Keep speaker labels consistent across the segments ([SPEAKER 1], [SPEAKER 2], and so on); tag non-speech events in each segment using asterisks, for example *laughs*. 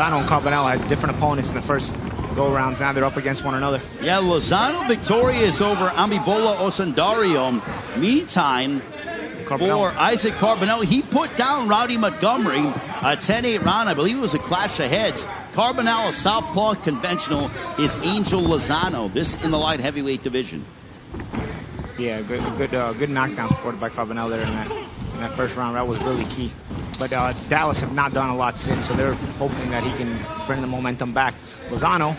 [SPEAKER 1] Lozano and Carbonell had different opponents in the first go around. Now they're up against one another.
[SPEAKER 2] Yeah, Lozano victorious over Abimbola Osundairo. Meantime, Carbonell. for Isaac Carbonell, he put down Rowdy Montgomery. A 10 8 round, I believe it was a clash of heads. Carbonell, a southpaw conventional, is Angel Lozano. This in the light heavyweight division.
[SPEAKER 1] Yeah, good, good, uh, good knockdown supported by Carbonell there in that, in that first round. That was really key. But uh, Dallas have not done a lot since, so they're hoping that he can bring the momentum back. Lozano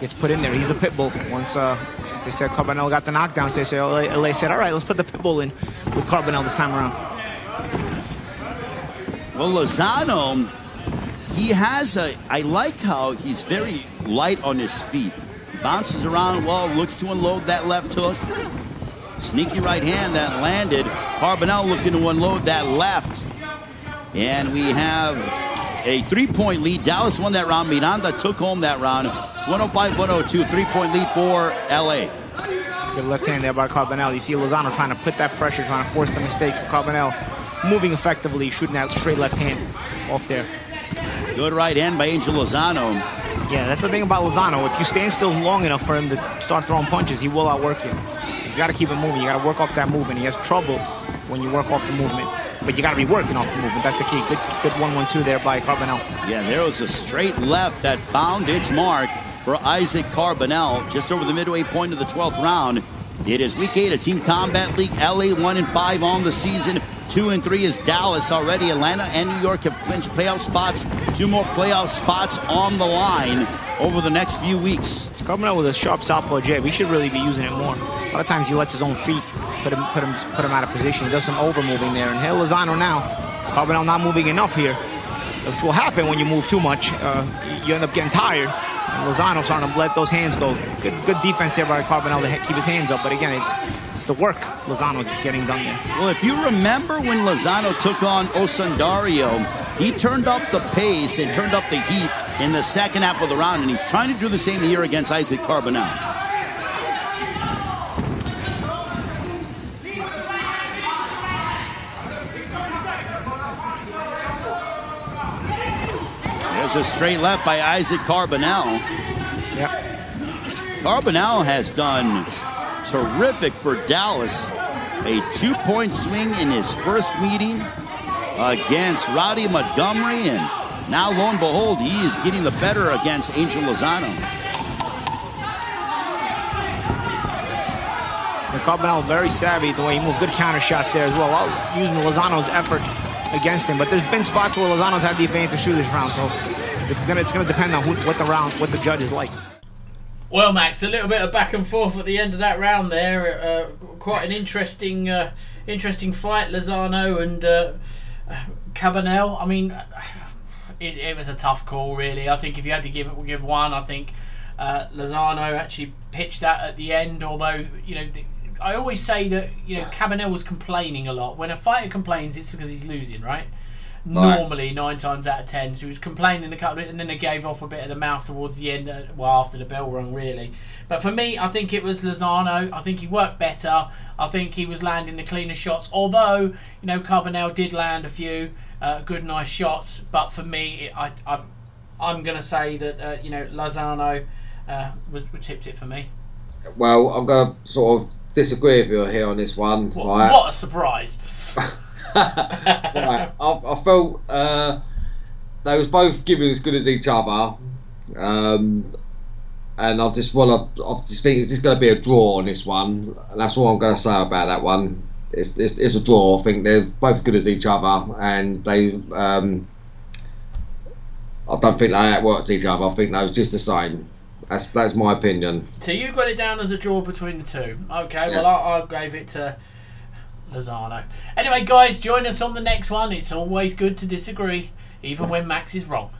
[SPEAKER 1] gets put in there. He's a pit bull. Once uh, they said Carbonell got the knockdown, so they said, LA, LA said, all right, let's put the pit bull in with Carbonell this time around.
[SPEAKER 2] Well, Lozano, he has a. I like how he's very light on his feet. Bounces around well, looks to unload that left hook. Sneaky right hand that landed. Carbonell looking to unload that left. And we have a three-point lead. Dallas won that round. Miranda took home that round. It's 105-102, three-point lead for L.A.
[SPEAKER 1] Good left hand there by Carbonell. You see Lozano trying to put that pressure, trying to force the mistake Carbonell. Moving effectively, shooting that straight left hand off there.
[SPEAKER 2] Good right hand by Angel Lozano.
[SPEAKER 1] Yeah, that's the thing about Lozano. If you stand still long enough for him to start throwing punches, he will outwork you. You got to keep it moving. You got to work off that movement. He has trouble when you work off the movement but you got to be working off the movement. That's the key. Good, good one-one-two there by Carbonell.
[SPEAKER 2] Yeah, there was a straight left that found its mark for Isaac Carbonell just over the midway point of the 12th round. It is week eight of Team Combat League. LA one and five on the season. Two and three is Dallas already. Atlanta and New York have clinched playoff spots. Two more playoff spots on the line over the next few weeks.
[SPEAKER 1] Carbonell with a sharp southpaw jab. He should really be using it more. A lot of times he lets his own feet put him put him put him out of position. He does some over moving there. And here Lozano now, Carbonell not moving enough here, which will happen when you move too much. Uh, you end up getting tired. And Lozano starting to let those hands go. Good good defense there by Carbonell to keep his hands up. But again, it, it's the work Lozano is getting done there.
[SPEAKER 2] Well, if you remember when Lozano took on Osundairo, he turned up the pace and turned up the heat in the second half of the round, and he's trying to do the same here against Isaac Carbonell. A straight left by Isaac Carbonell.
[SPEAKER 1] Yep.
[SPEAKER 2] Carbonell has done terrific for Dallas. A two point swing in his first meeting against Rowdy Montgomery. And now, lo and behold, he is getting the better against Angel Lozano.
[SPEAKER 1] And Carbonell very savvy the way he moved. Good counter shots there as well, using Lozano's effort against him. But there's been spots where Lozano's had the advantage through this round, so it's going to depend on who, what the round, what the judge is like.
[SPEAKER 3] Well, Max, a little bit of back and forth at the end of that round there. Uh, quite an interesting, uh, interesting fight, Lozano and uh, Carbonell. I mean, it, it, was a tough call, really. I think if you had to give it give one, I think uh, Lozano actually pitched that at the end. Although, you know, I always say that you know Carbonell was complaining a lot. When a fighter complains, it's because he's losing, right? normally nine times out of ten. So he was complaining a couple, of, and then they gave off a bit of the mouth towards the end. Uh, well, after the bell rung, really. But for me, I think it was Lozano. I think he worked better. I think he was landing the cleaner shots. Although you know Carbonell did land a few uh, good, nice shots. But for me, I, I I'm going to say that uh, you know Lozano uh, was, was tipped it for me.
[SPEAKER 4] Well, I'm going to sort of disagree with you here on this one.
[SPEAKER 3] What, right? what a surprise! *laughs* *laughs*
[SPEAKER 4] right, I, I felt uh, they was both giving as good as each other, um, and I just want to. I just think it's just going to be a draw on this one, and that's all I'm going to say about that one. It's, it's, it's, a draw. I think they're both good as each other, and they. Um, I don't think they outworked each other. I think they was just the same. That's that's my opinion.
[SPEAKER 3] So you got it down as a draw between the two. Okay, yeah. well I, I gave it to Lozano. Anyway, guys, join us on the next one. It's always good to disagree, even when Max is wrong.